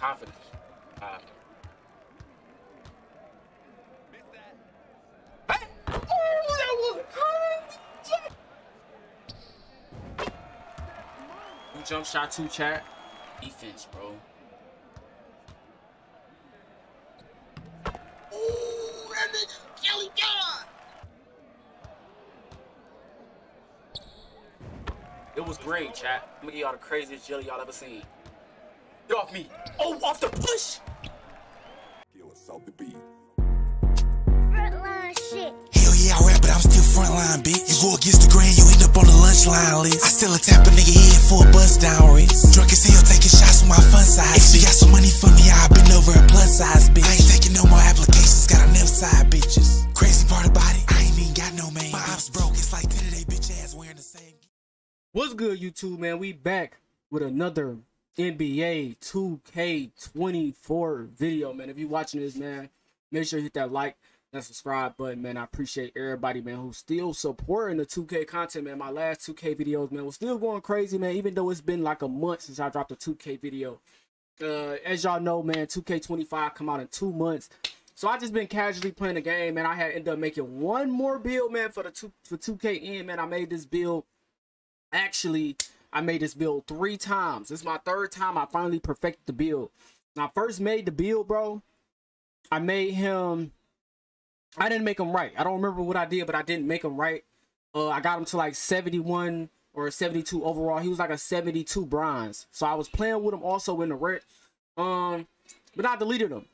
confidence. Hey! Oh! You jump shot two chat. Defense, bro. Ooh, that nigga Kelly God. It was great, chat. I'm gonna give y'all the craziest jelly y'all ever seen. Get off me. Oh, off the push. Kill us the beat. Frontline shit. Hell yeah, I rap, but I'm still frontline, bitch. You go against the grain, you end up on the lunch line list. I still tap a nigga head for a bust down wrist. Drunk as hell, taking shots with my fun size. If she got some money for me, I been over a plus size, bitch. I ain't taking no more applications, got enough side bitches. Crazy part about it, I ain't even got no man. My ops broke, it's like 10 of they bitch ass wearing the same. What's good, YouTube, man? We back with another NBA 2K24 video, man. If you're watching this, man, make sure you hit that like and subscribe button, man. I appreciate everybody, man, who's still supporting the 2K content, man. My last 2K videos, man, was still going crazy, man, even though it's been like a month since I dropped a 2K video. Uh, as y'all know, man, 2K25 come out in two months. So I just been casually playing the game, man. I had ended up making one more build, man, for the two for 2K in, man. I made this build actually I made this build three times. This is my third time I finally perfected the build. When I first made the build, bro, I made him I didn't make him right. I don't remember what I did, but I didn't make him right. Uh I got him to like 71 or 72 overall. He was like a 72 bronze. So I was playing with him also in the red. Um but I deleted him.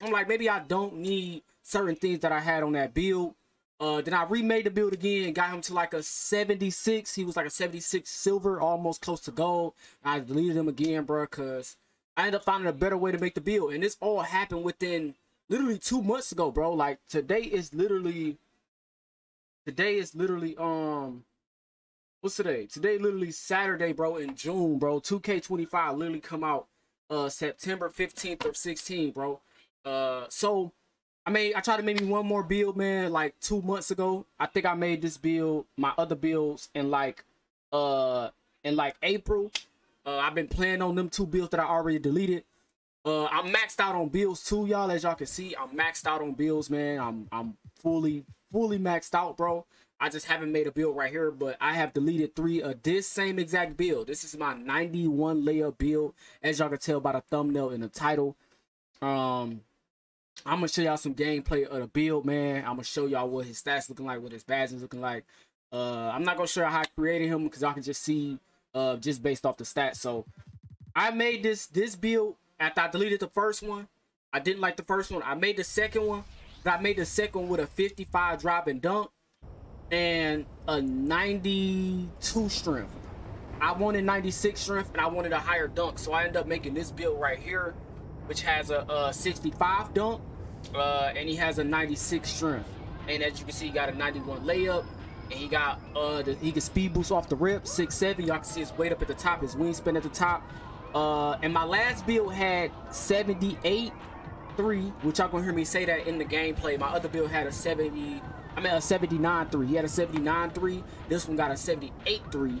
I'm like maybe I don't need certain things that I had on that build. Uh, then I remade the build again, got him to like a 76. He was like a 76 silver, almost close to gold. I deleted him again, bro, because I ended up finding a better way to make the build. And this all happened within literally two months ago, bro. Like today is literally, today is literally, um, what's today? Today literally Saturday, bro, in June, bro. 2K25 literally come out uh September 15th or 16th, bro. Uh, so I made I tried to make me one more build, man, like two months ago. I think I made this build, my other builds in like uh in like April. Uh I've been playing on them two builds that I already deleted. Uh I'm maxed out on builds too, y'all. As y'all can see, I'm maxed out on builds, man. I'm I'm fully fully maxed out, bro. I just haven't made a build right here, but I have deleted three of this same exact build. This is my 91 layer build, as y'all can tell by the thumbnail and the title. Um I'm gonna show y'all some gameplay of the build, man. I'm gonna show y'all what his stats looking like, what his badges looking like. Uh, I'm not gonna show how I created him because I can just see uh just based off the stats. So I made this this build after I deleted the first one. I didn't like the first one. I made the second one, I made the second with a 55 drop and dunk and a 92 strength. I wanted 96 strength and I wanted a higher dunk, so I ended up making this build right here which has a, a 65 dunk, uh, and he has a 96 strength. And as you can see, he got a 91 layup, and he got uh, the, he can speed boost off the rip, six seven. Y'all can see his weight up at the top, his wingspan at the top. Uh, and my last build had 78 three, which y'all gonna hear me say that in the gameplay. My other build had a 70, I mean a 79 three. He had a 79 three. This one got a 78 three.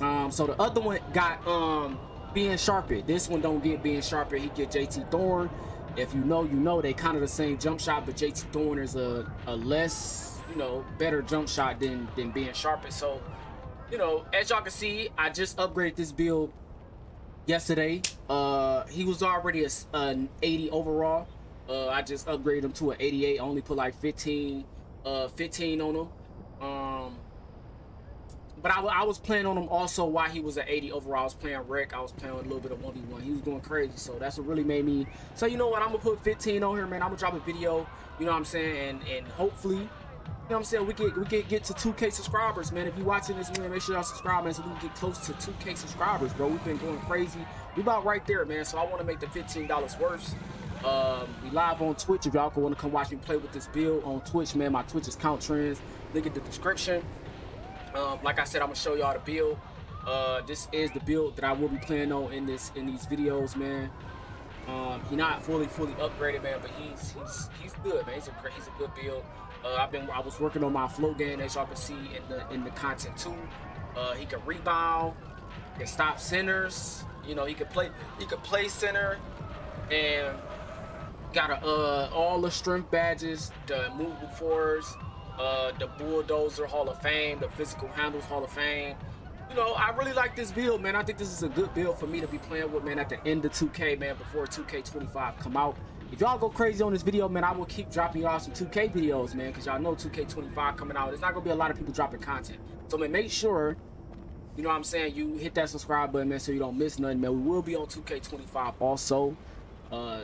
Um, so the other one got um being sharper. This one don't get being sharper. He get JT Thorn. If you know, you know they kind of the same jump shot, but JT Thorn is a, a less, you know, better jump shot than than being sharper. So, you know, as y'all can see, I just upgraded this build yesterday. Uh, he was already a, an 80 overall. Uh, I just upgraded him to an 88. I only put like 15, uh, 15 on him. Um, but I, I, was playing on him also while he was at 80 overall. I was playing Rec. I was playing a little bit of 1v1. He was going crazy. So that's what really made me. So you know what? I'm going to put 15 on here, man. I'm going to drop a video. You know what I'm saying? And and hopefully, you know what I'm saying? We get we get, get to 2K subscribers, man. If you watching this, man, make sure y'all subscribe, man, so we can get close to 2K subscribers, bro. We've been going crazy. We about right there, man. So I want to make the $15 worth. Um, we live on Twitch. If y'all want to come watch me play with this build on Twitch, man, my Twitch is Counttrendz. Link in the description. Um, like I said, I'm gonna show y'all the build. Uh, this is the build that I will be playing on in this in these videos, man. Um, he's not fully fully upgraded, man, but he's he's he's good, man. He's a great, he's a good build. Uh, I've been I was working on my flow game as y'all can see in the in the content too. Uh, he can rebound, he can stop centers. You know, he could play he could play center and got a, uh all the strength badges, the move fours, uh the bulldozer Hall of Fame, the physical handles Hall of Fame. You know, I really like this build, man. I think this is a good build for me to be playing with, man, at the end of 2K, man, before 2K25 come out. If y'all go crazy on this video, man, I will keep dropping y'all some 2K videos, man, because y'all know 2K25 coming out. There's not going to be a lot of people dropping content. So, man, make sure, you know what I'm saying, you hit that subscribe button, man, so you don't miss nothing, man. We will be on 2K25 also. Uh,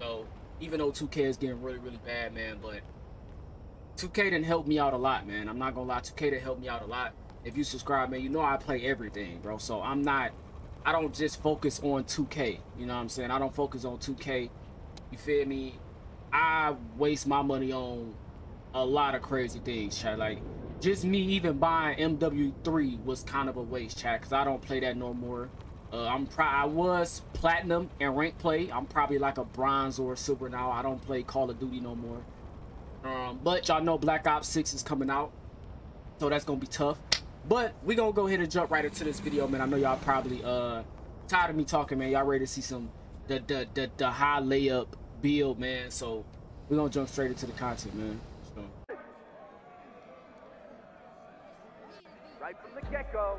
so, even though 2K is getting really, really bad, man, but 2K didn't help me out a lot, man. I'm not to lie, 2K didn't help me out a lot. If you subscribe, man, you know I play everything, bro. So, I'm not, I don't just focus on 2K. You know what I'm saying? I don't focus on 2K you feel me? I waste my money on a lot of crazy things, chat. Like, just me even buying MW3 was kind of a waste, chat, because I don't play that no more. Uh, I'm pro I was platinum and rank play. I'm probably like a bronze or a silver now. I don't play Call of Duty no more. Um, but y'all know Black Ops 6 is coming out. So that's gonna be tough. But we gonna go ahead and jump right into this video, man. I know y'all probably uh tired of me talking, man. Y'all ready to see some the the the, the high layup build, man. So we're gonna jump straight into the content, man. Right from the get-go.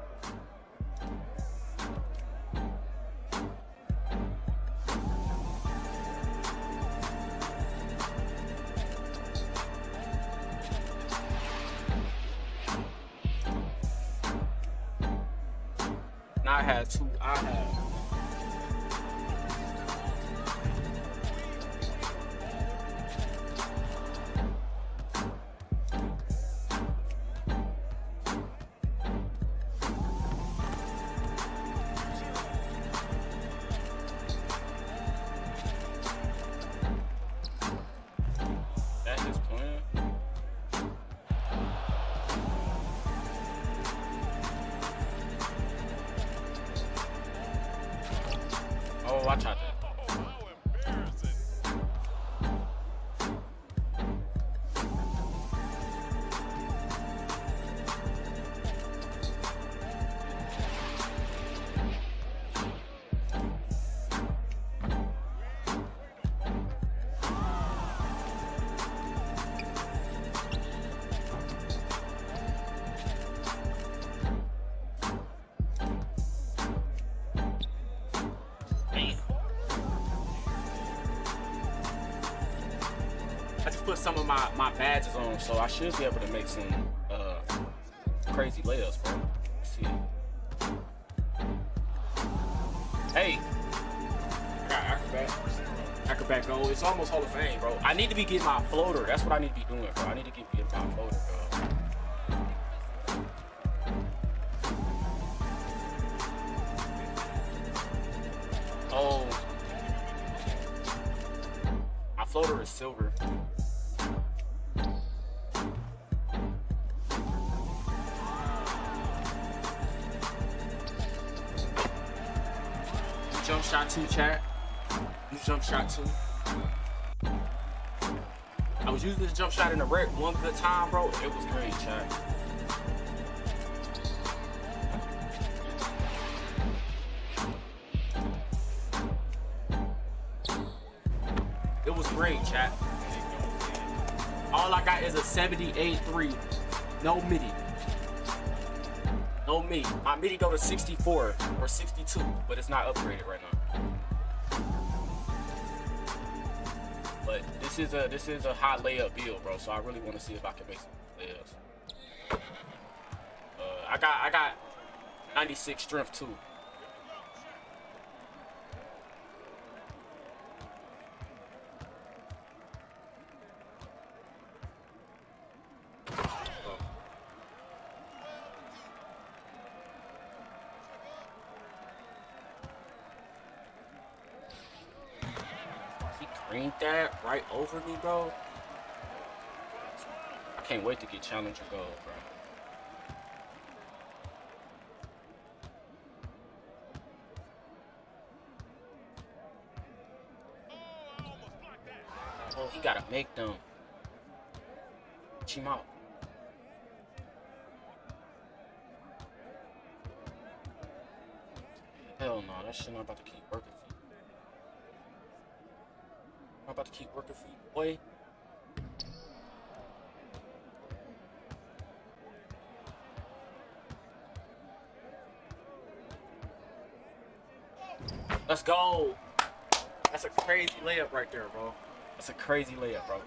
I had two. I had. Put some of my, my badges on, so I should be able to make some uh, crazy layups, bro. Let's see. Hey. I got acrobat. Acrobat Go. It's almost Hall of Fame, bro. I need to be getting my floater. That's what I need to be doing, bro. I need to get my floater, jump shot in the rec one good time, bro. It was great, chat. It was great, chat. All I got is a 78-3. No MIDI. No MIDI. My MIDI go to 64 or 62, but it's not upgraded right now. But this is a this is a high layup build, bro. So I really want to see if I can make some layups. Uh, I got I got 96 strength too. Right over me, bro. I can't wait to get challenger gold, bro. Oh, he gotta make them. Cheat out. Hell no, that shit not about to keep working for you. Not about to keep Let's go. That's a crazy layup right there, bro. That's a crazy layup, bro.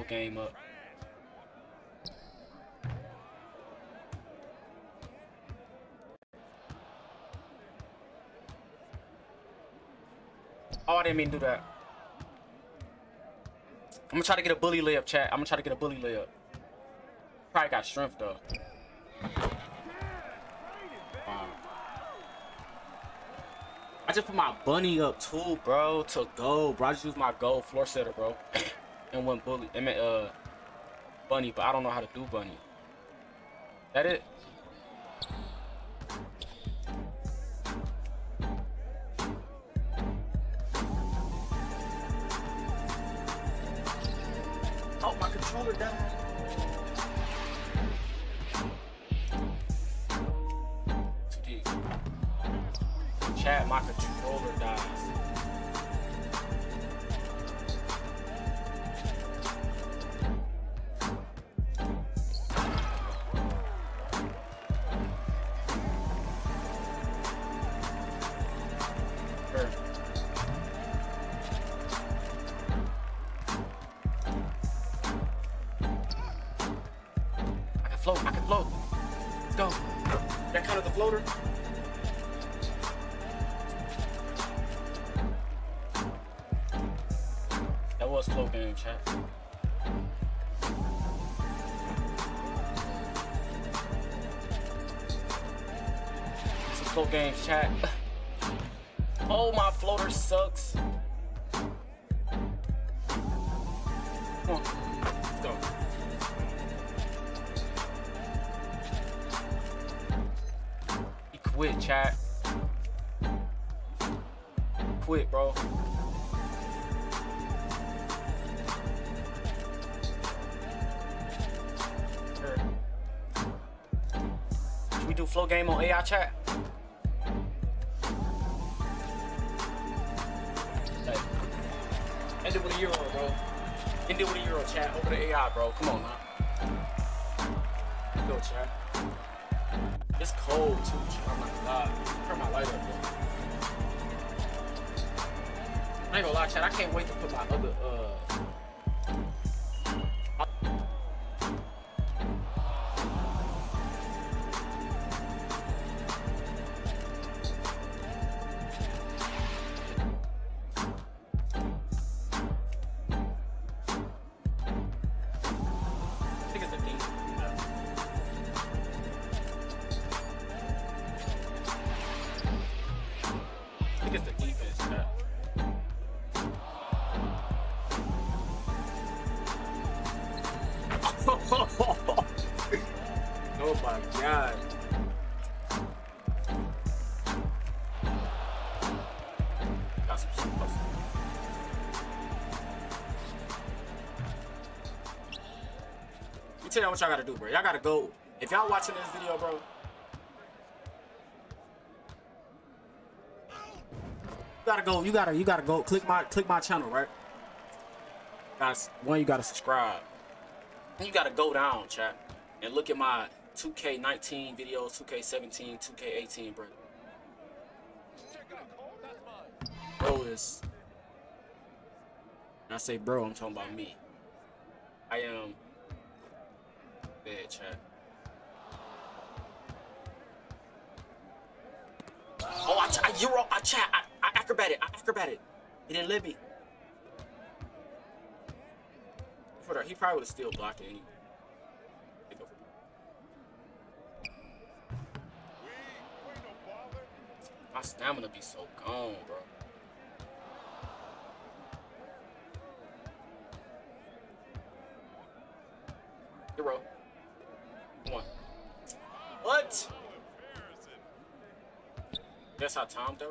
Flow game up. Oh, I didn't mean to do that. I'm gonna try to get a bully layup, chat. I'm gonna try to get a bully layup. Probably got strength though. Wow. I just put my bunny up too, bro, to go, bro. I just use my gold floor setter, bro, and went bully. I mean, uh, bunny, but I don't know how to do bunny. That it? The floater. That was float game, chat. It's a float game, chat. Oh, my floater sucks. Game What y'all gotta do, bro. Y'all gotta go. If y'all watching this video, bro, you gotta go. You gotta. You gotta go. Click my. Click my channel, right? Guys, one, you gotta subscribe. You gotta go down, chat, and look at my 2K19 videos, 2K17, 2K18, bro. Bro is. I say bro, I'm talking about me. I am bad, chat. Oh, I, I Euro, I chat, I, I acrobated, I acrobated. He didn't let me. He probably would have still blocked it anyway. My stamina be so gone, bro. Hero. One. What? That's how Tom done.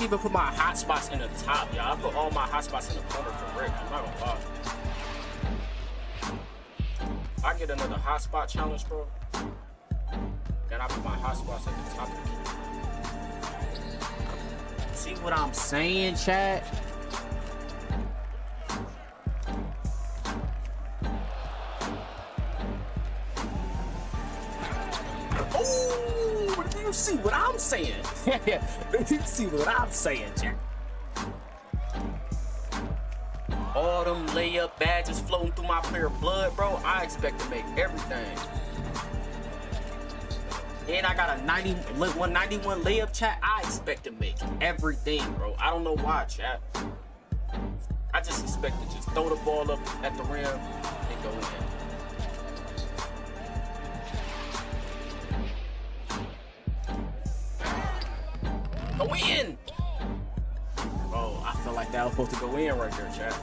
Didn't even put my hot spots in the top, y'all. I put all my hot spots in the corner for Rick. I'm not gonna lie. I get another hot spot challenge, bro. Then I put my hot spots at the top. See what I'm saying, chat? You see what I'm saying? you see what I'm saying, chat? All them layup badges floating through my player blood, bro. I expect to make everything. And I got a 90, 191 layup chat. I expect to make everything, bro. I don't know why, chat. I just expect to just throw the ball up at the rim and go in. That was supposed to go in right there, chat.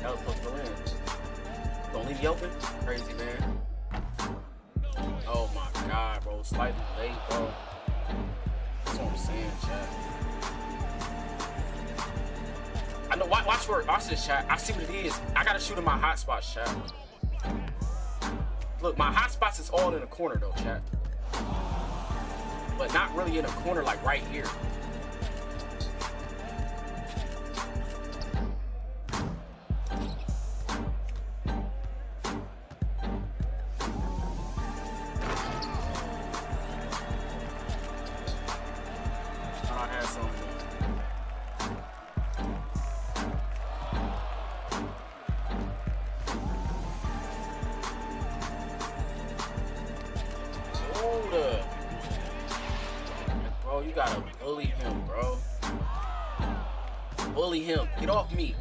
That was supposed to go in. Don't leave me open? Crazy, man. Oh my god, bro. Slightly late, bro. That's what I'm saying, chat. I know, watch, where, watch this, chat. I see what it is. I gotta shoot in my hot spots, chat. Look, my hot spots is all in the corner, though, chat. But not really in a corner, like right here. Bully him, bro. Bully him. Get off me.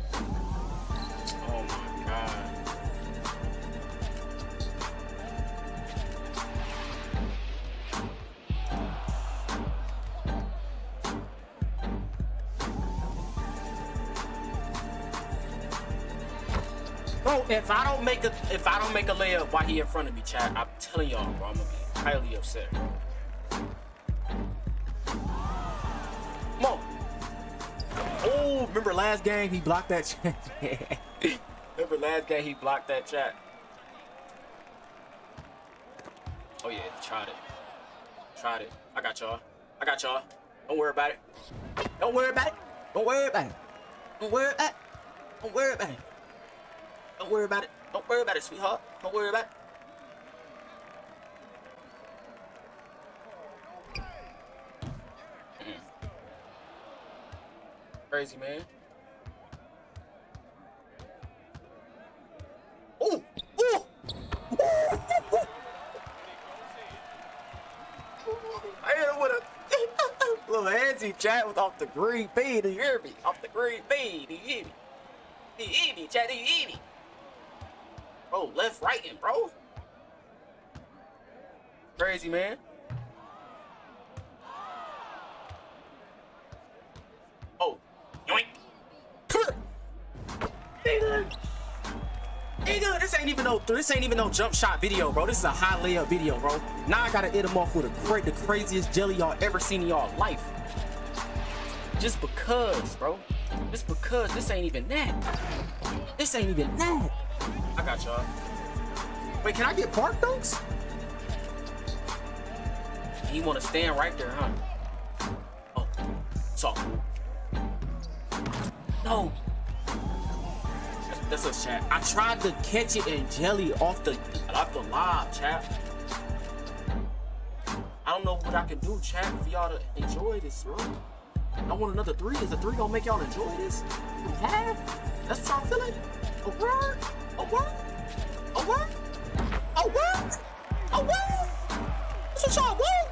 Oh my god. Bro, if I don't make a if I don't make a layup while he in front of me, chat, I'm telling y'all, bro, I'm gonna be highly upset, bro. Remember last game he blocked that chat. remember last game he blocked that chat. Oh yeah, tried it. Tried it. I got y'all. I got y'all. Don't worry about it. Don't worry about it. Don't worry about it. Don't worry about it. Don't worry about it. Don't worry about it. Don't worry about it, sweetheart. Don't worry about it. Crazy man. Ooh! Ooh! I hit him with a little handsy chat was off the green bean. Do you hear me? Off the green bean. Do you hear me? Do you hear me, chat? Do you hear me? Bro, left, right, and bro. Crazy, man. This ain't even no this ain't even no jump shot video, bro. This is a high layup video, bro. Now I gotta hit him off with a cra the craziest jelly y'all ever seen in y'all life. Just because, bro. Just because this ain't even that. This ain't even that. I got y'all. Wait, can I get park dunks? Want to stand right there, huh? Oh, talk. No. That's, a chat. I tried to catch it and jelly off the off the lob, chat. I don't know what I can do, chat, for y'all to enjoy this, bro. I want another three. Is the three gonna make y'all enjoy this? Have? That's what y'all feeling? A word? A word? A word? A word? A word? That's what y'all want?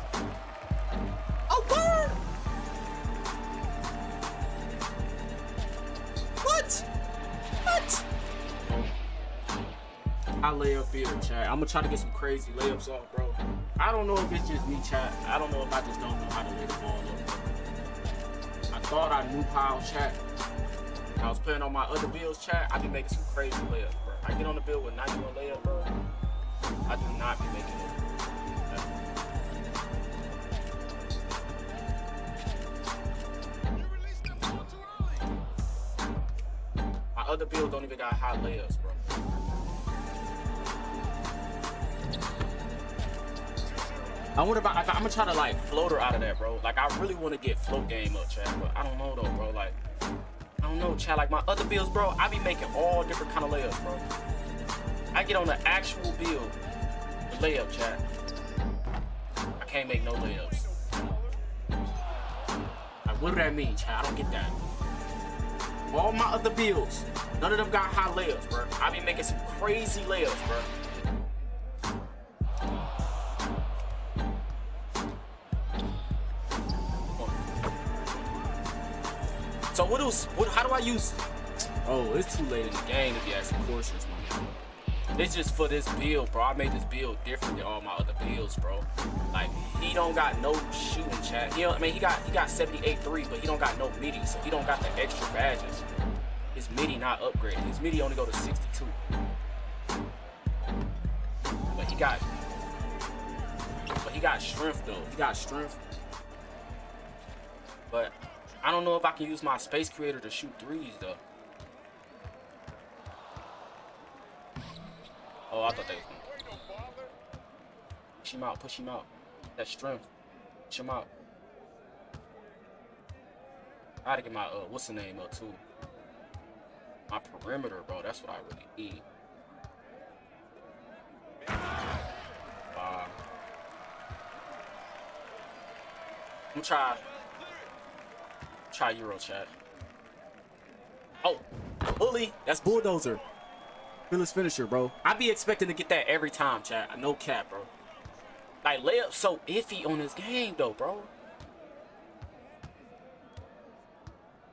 I lay up here, chat. I'm gonna try to get some crazy layups off, bro. I don't know if it's just me, chat. I don't know if I just don't know how to lay the ball up. I thought I knew how, chat. I was playing on my other bills, chat. I be making some crazy layups, bro. I get on the bill with 91 layup, bro. I do not be making it. My other bills don't even got high layups, bro. I wonder about. I'm gonna try to like float her out of that, bro. Like I really want to get float game up, Chad, but I don't know though, bro. Like I don't know, Chad. Like my other bills, bro. I be making all different kind of layups, bro. I get on the actual bill, the layup, Chad. I can't make no layups. Like what do that mean, Chad? I don't get that. All my other bills, none of them got high layups, bro. I be making some crazy layups, bro. What else? What? How do I use? Oh, it's too late in the game to be asking questions, man. It's just for this build, bro. I made this build different than all my other builds, bro. Like he don't got no shooting chat. He don't, I mean, he got he got 78 threes, but he don't got no midi, so he don't got the extra badges. His midi not upgraded. His midi only go to 62. But he got, but he got strength though. He got strength. But I don't know if I can use my space creator to shoot threes though. Oh, I thought they was gonna push him out, push him out. That strength. Push him out. I gotta get my uh what's the name up too. My perimeter, bro. That's what I really need. Uh, I'm gonna try try Euro chat. Oh, bully. That's bulldozer. Fearless Finisher, bro. I be expecting to get that every time, chat. No cap, bro. Like layup so iffy on this game, though, bro.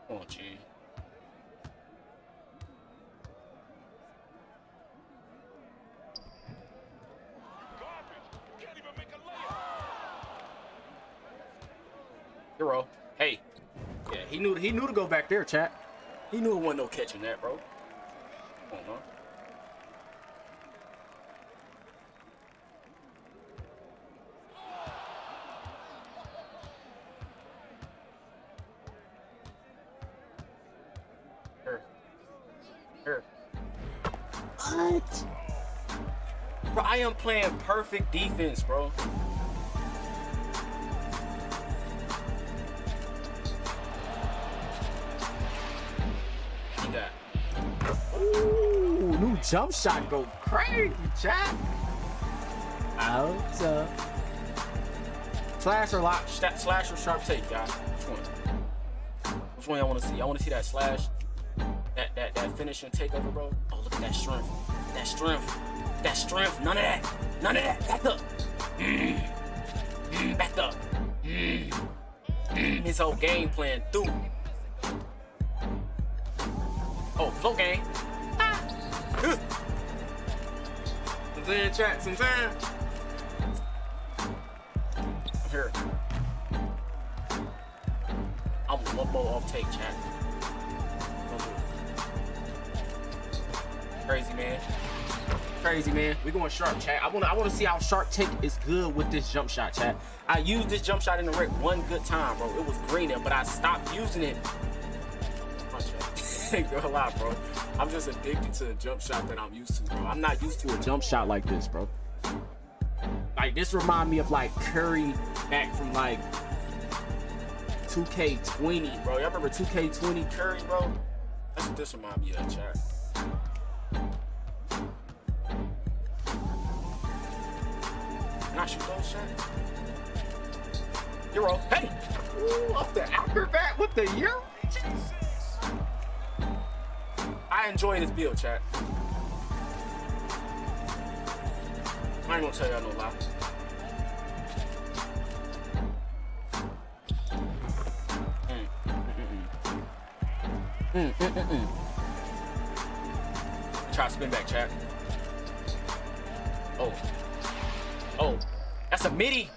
Come on, G. Hero. Hey. Yeah, he knew to go back there, chat. He knew it wasn't no catching that, bro. Come on, man. Here. Here. What? Bro, I am playing perfect defense, bro. New jump shot go crazy, chat. Out. Uh, slash or lock. Slash or sharp take, guys. Which one? Which one y'all want to see? I want to see that slash, that that that finishing takeover, bro. Oh, look at that strength, that strength, that strength. None of that, none of that. Back up, mm. Mm, back up. Mm. Mm. His whole game plan through. Oh, flow game. Chat, here. I'm one more off take, chat. Crazy man. Crazy man. We going sharp, chat. I wanna I wanna see how sharp take is good with this jump shot, chat. I used this jump shot in the rig one good time, bro. It was greener, but I stopped using it. Ain't gonna bro. I'm just addicted to the jump shot that I'm used to, bro. I'm not used to a jump shot like this, bro. Like this remind me of like Curry back from like 2K20, bro. Y'all remember 2K20 Curry, bro? That's what this remind me of, chat. Can I shoot those? Euro. Hey! Ooh, off the acrobat with the euro. I enjoy this build, chat. I ain't gonna tell y'all no lie. Mm, mm, mm, mm. Mm, mm. Try to spin back, chat. Oh. Oh. That's a midi.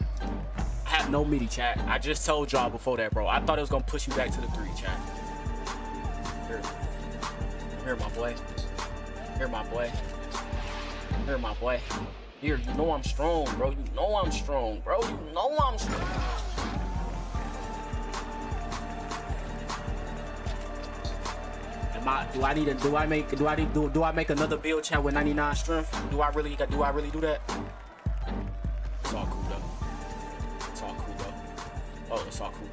I have no midi, chat. I just told y'all before that, bro. I thought it was gonna push you back to the three, chat. Here. My boy. Here, my boy. Here, my boy. Here, you know I'm strong, bro. You know I'm strong, bro. You know I'm strong. I? Do I need to? Do I make? Do I need? Do, do I make another build chat with 99 strength? Do I really? Do I really do that? It's all cool though. It's all cool though. Oh, it's all cool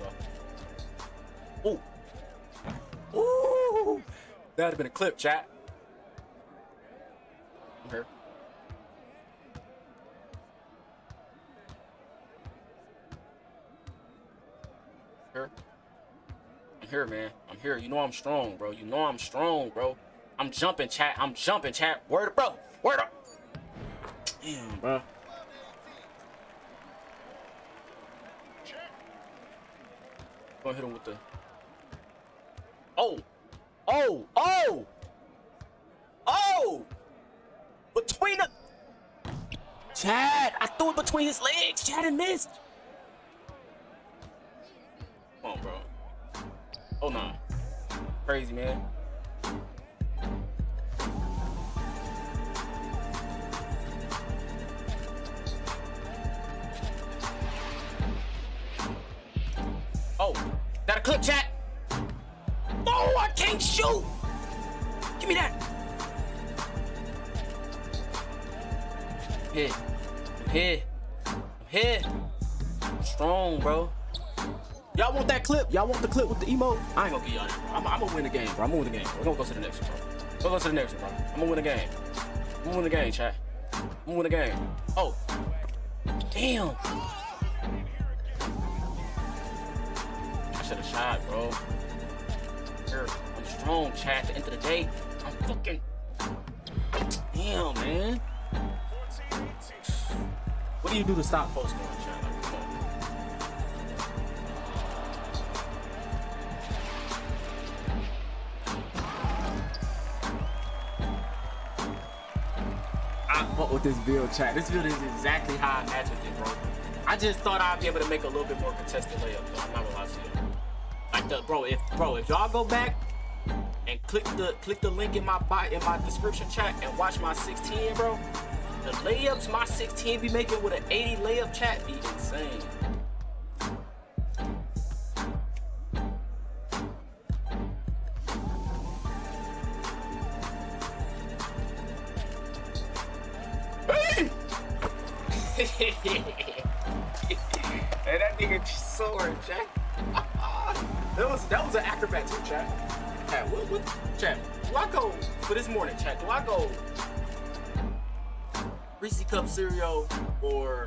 though. Ooh. That'd have been a clip, chat. Okay. Here. I'm here, man. I'm here. You know I'm strong, bro. You know I'm strong, bro. I'm jumping, chat. I'm jumping, chat. Word up, bro. Word up. Damn, bro. Go hit him with the. Oh, oh, oh, oh! Between the. Chad, I threw it between his legs. Chad and missed. Come on, bro. Oh no. Crazy man. Bro. Y'all want that clip? Y'all want the clip with the emote? I ain't gonna give y'all that, bro. I'm, I'm gonna win the game, bro. I'm gonna win the game. We're gonna go to the next one, bro. We're gonna go to the next one, bro. I'm gonna win the game. I'm gonna win the game, chat. I'm gonna win the game. Oh. Damn. I should have shot, bro. Here, I'm strong, chat. At the end of the day, I'm fucking. Damn, man. What do you do to stop post with this build, chat. This build is exactly how I imagined it, bro. I just thought I'd be able to make a little bit more contested layup. I'm not gonna lie to you. Like the bro, if bro, if y'all go back and click the click the link in my bio in my description chat and watch my 16, bro. The layups my 16 be making with an 80 layup chat be insane. Cereal or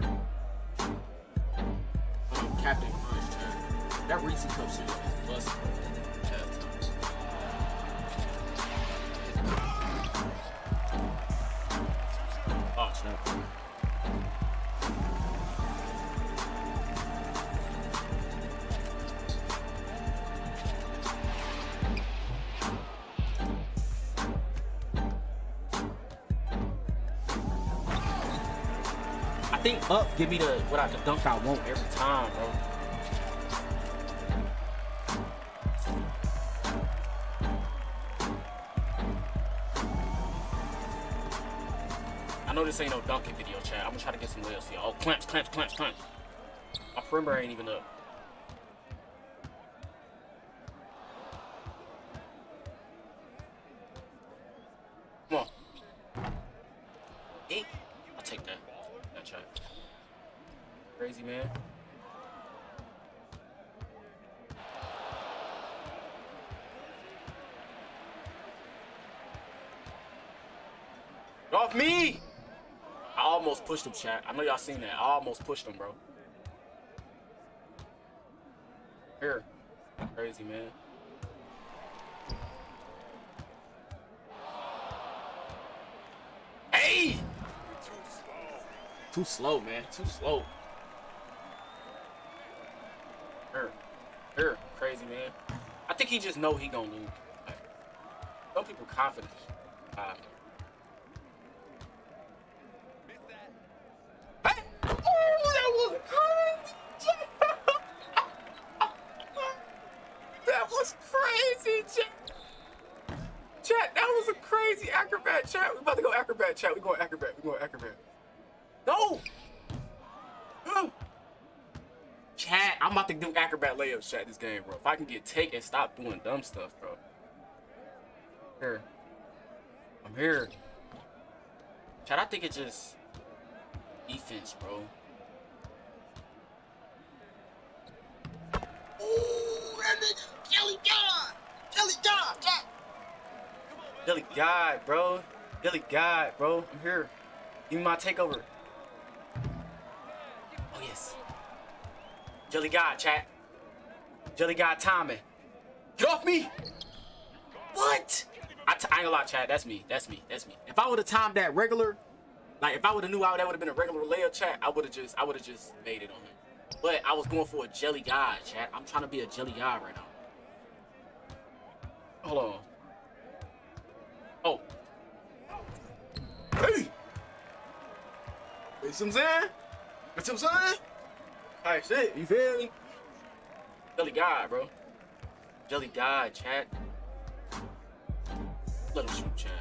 me the what I the dunk I want every time, bro. I know this ain't no dunking video, chat. I'm gonna try to get some layups here. Oh, clamps, clamps, clamps, clamps. My perimeter ain't even up. Come on. Eight. I'll take that. That chat. Crazy man. Get off me! I almost pushed him, chat. I know y'all seen that. I almost pushed him, bro. Here. Crazy, man. Hey! Too slow, man. Too slow. Here. Here. Crazy, man. I think he just know he gonna lose. Some people confident. Uh, Hey! Oh, that was crazy! that was crazy, chat. Chat, that was a crazy acrobat chat. We about to go acrobat chat. We going acrobat. We going acrobat. No! Oh. Chat, I'm about to layups chat this game, bro. If I can get take and stop doing dumb stuff, bro. Here. I'm here. Chad, I think it's just defense, bro. Ooh, that nigga Jelly God. Jelly God. Jack. Dilly God, bro. Dilly God, bro. I'm here. Give me my takeover. Oh, yes. Jelly God, chat. Jelly God timing. Get off me! What? I, t- I ain't gonna lie, chat. That's me. That's me. That's me. If I would have timed that regular, like if I would have knew I that would have been a regular layup, chat, I would have just, I would have just made it on him. But I was going for a jelly God, chat. I'm trying to be a jelly God right now. Hold on. Oh. Hey! You see what I'm saying? You see what I'm saying? Alright, shit, you feel me? Jelly God, bro. Jelly God, chat. Let him shoot, chat.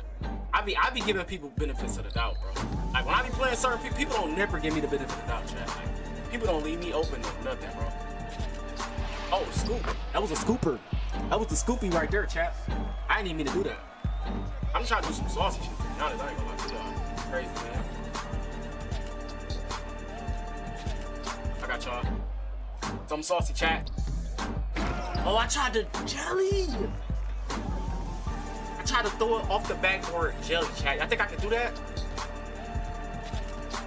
I be I be giving people benefits of the doubt, bro. Like when I be playing certain people, people don't never give me the benefit of the doubt, chat. Like, people don't leave me open to nothing, bro. Oh, scoop. That was a scooper. That was the scoopy right there, chat. I didn't even mean to do that. I'm trying to do some saucy shit. To honest, I ain't gonna lie to y'all. Crazy, man. I got y'all. Some saucy chat. Oh, I tried to jelly. I tried to throw it off the backboard jelly chat. I think I can do that.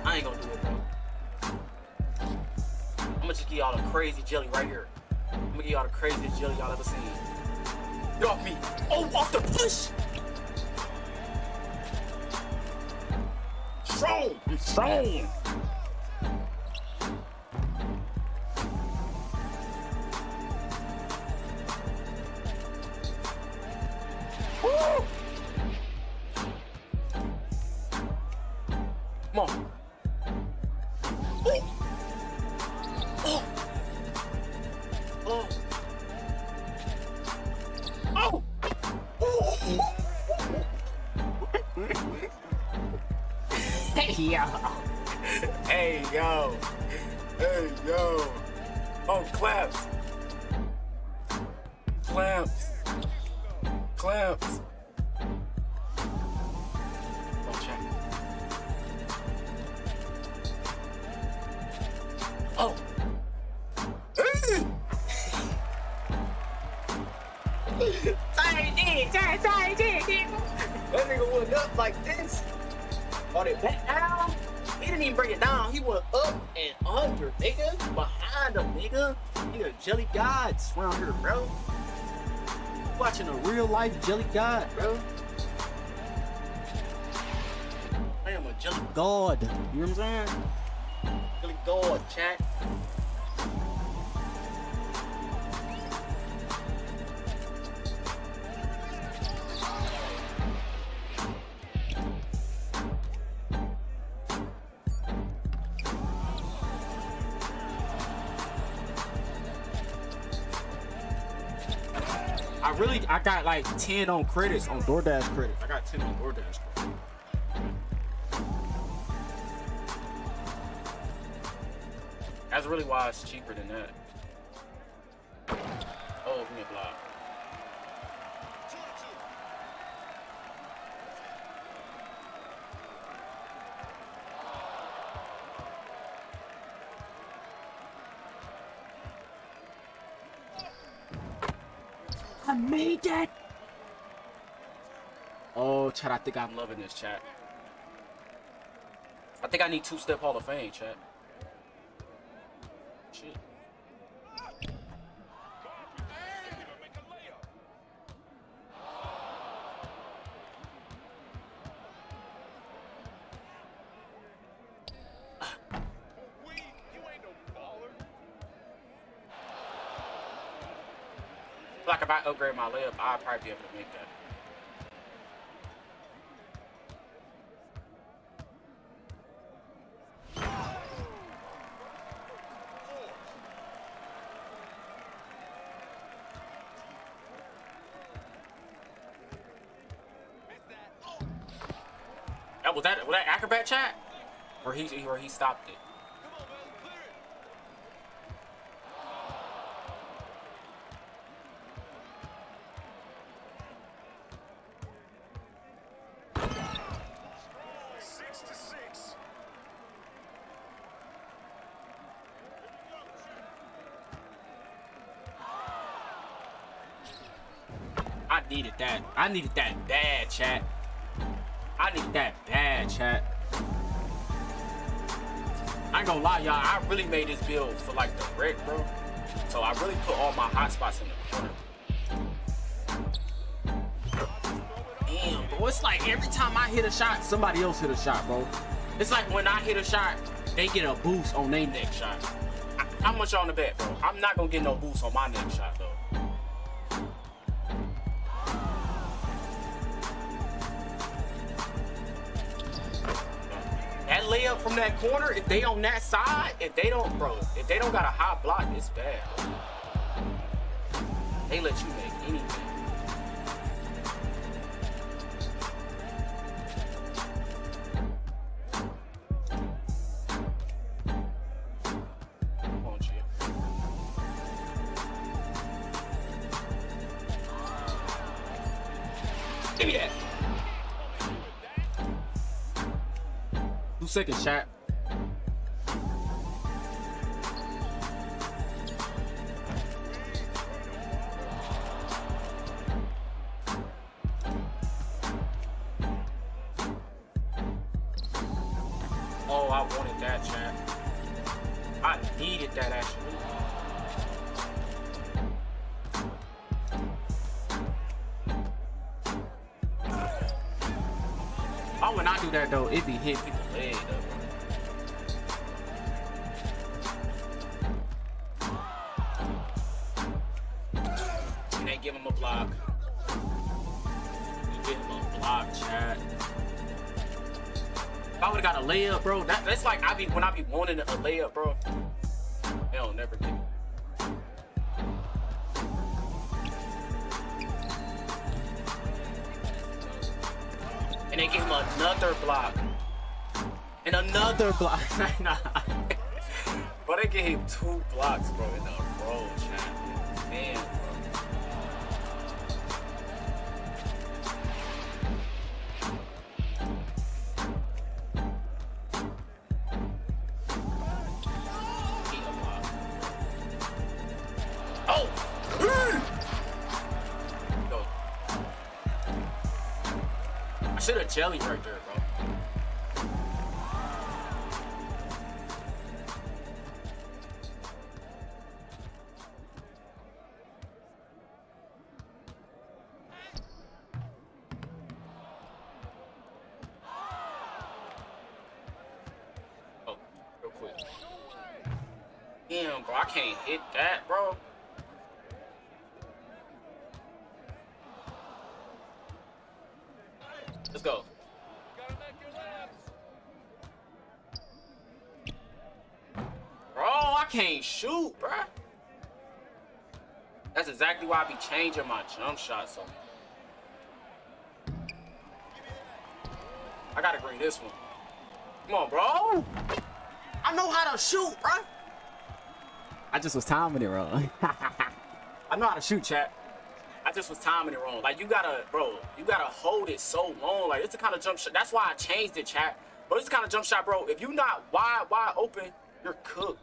I ain't gonna do it, bro. I'm gonna just give y'all the crazy jelly right here. I'm gonna give y'all the craziest jelly y'all ever seen. Get off me. Oh, off the push. Strong. Strong. Watching a real life jelly god, bro. I am a jelly god. You know what I'm saying? Jelly god, chat. I got like 10 on credits, on DoorDash credits. I got 10 on DoorDash credits. That's really why it's cheaper than that. Oh, give me a block. I think I'm loving this chat. I think I need two-step Hall of Fame, chat. Shit. Like if I upgrade my layup, I'll probably be able to make that. Was that acrobat chat? Or he or he stopped it. I needed that. I needed that bad, chat. I need that bad chat. I ain't gonna lie, y'all. I really made this build for like the rec, bro. So I really put all my hot spots in the. Damn, bro. It's like every time I hit a shot, somebody else hit a shot, bro. It's like when I hit a shot, they get a boost on their next shot. I, how much on the bet, bro? I'm not gonna get no boost on my next shot, from that corner, if they on that side, if they don't, bro, if they don't got a hot block, it's bad. They let you make anything. Two seconds, another block. But they gave two blocks, bro, in a row. Man. Oh! I should have jelly right there, bro. Exactly why I be changing my jump shot so. I gotta bring this one. Come on, bro. I know how to shoot, bro. I just was timing it wrong. I know how to shoot, chat. I just was timing it wrong. Like you gotta, bro, you gotta hold it so long. Like it's the kind of jump shot. That's why I changed it, chat. But it's the kind of jump shot, bro. If you not wide, wide open, you're cooked.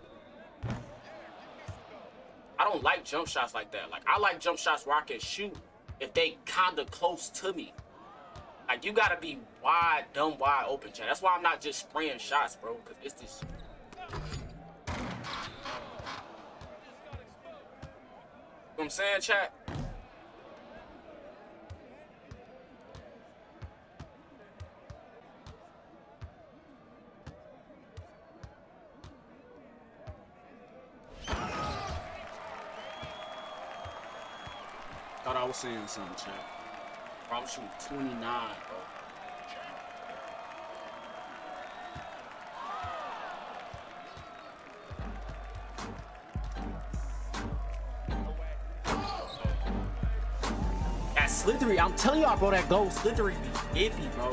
I don't like jump shots like that. Like I like jump shots where I can shoot if they kinda close to me. Like you gotta be wide, dumb, wide open, chat. That's why I'm not just spraying shots, bro. Cause it's this. You know what I'm saying, chat? Saying something, chat. Bro, I'm shooting 29, bro. That slithery, I'm telling y'all, bro, that gold slithery be iffy, bro.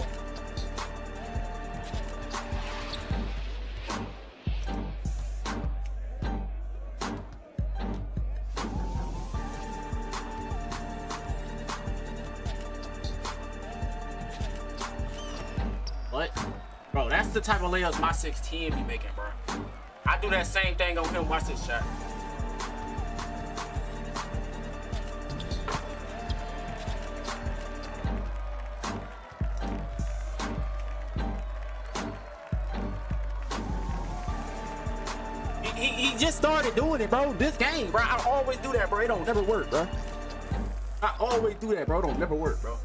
type of layups my 16 be making, bro. I do that same thing on him. Watch this shot. He, he, just started doing it, bro. This game, bro. I always do that, bro. It don't never work, bro. I always do that, bro. It don't never work, bro.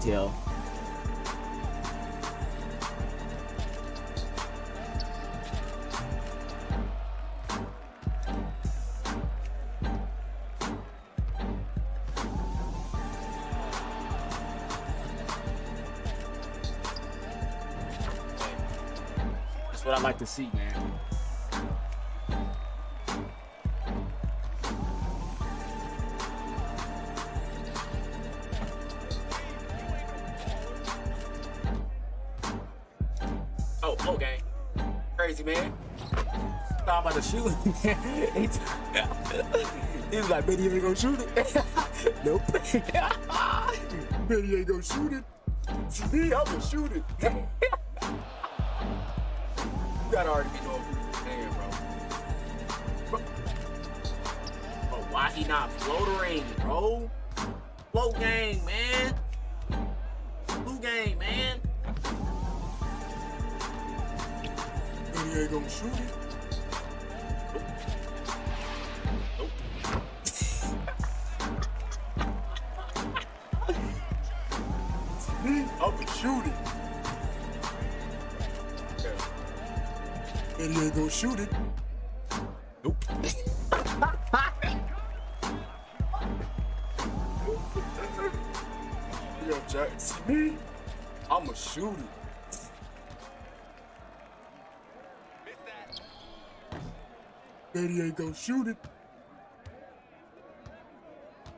Day Betty ain't gonna shoot it. nope. Betty ain't gonna shoot it. To me, I'm gonna shoot it. you gotta already be knowing who's playing, bro. bro. Bro, why he not floatering, bro? Float game, man. Blue game, man. Betty ain't gonna shoot it. Shoot it. Betty ain't gonna shoot it. Nope. Yo, Jack, see me? I'ma shoot it. Betty ain't gonna shoot it.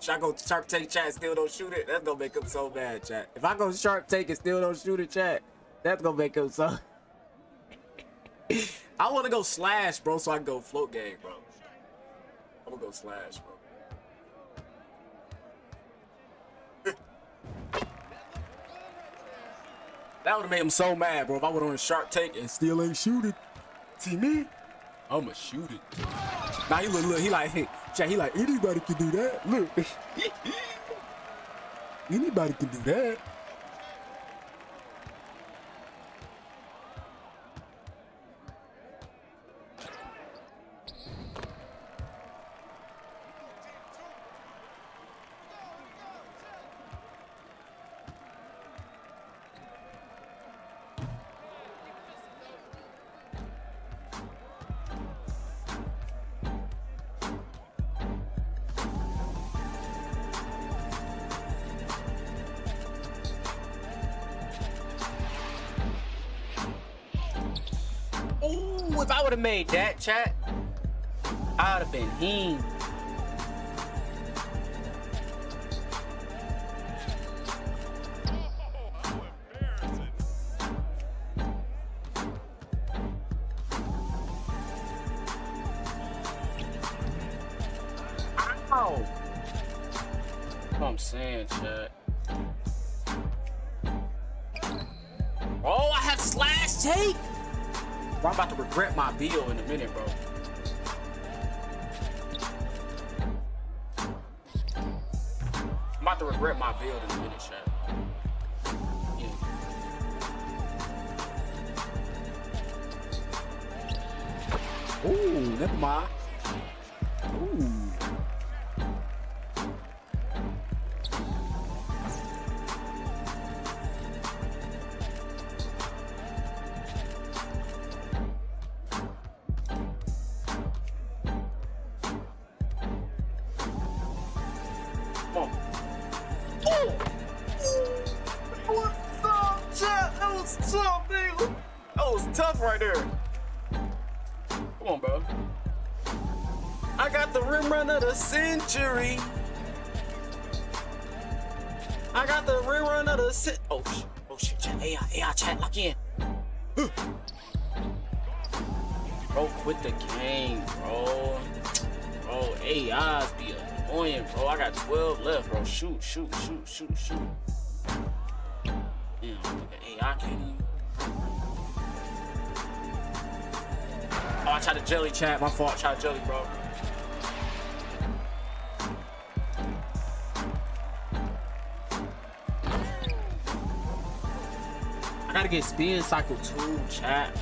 Should I go Shark take chat and still don't shoot it? That's gonna make him so mad, chat. If I go Shark take and still don't shoot it, chat, that's gonna make him so. I wanna go slash, bro, so I can go float game, bro. I'm gonna go slash, bro. that would have made him so mad, bro. If I went on Shark take and still ain't shoot it. See me? I'ma shoot it. Now he look, look, he like, hey, chat, he like, anybody can do that. Look. anybody can do that. If I would have made that chat, I would have been heen. That was tough, nigga. That was tough right there. Come on, bro. I got the rim run of the century. I got the rim run of the cent. Oh shit! Oh shit! Chat, AI, AI, chat, lock in. bro, quit the game, bro. Bro, AIs be annoying, bro. I got 12 left, bro. Shoot, shoot, shoot, shoot, shoot. Damn, AI can't even. Oh, I tried to jelly chat. My fault. I tried to jelly, bro. I gotta get spin cycle two, chat.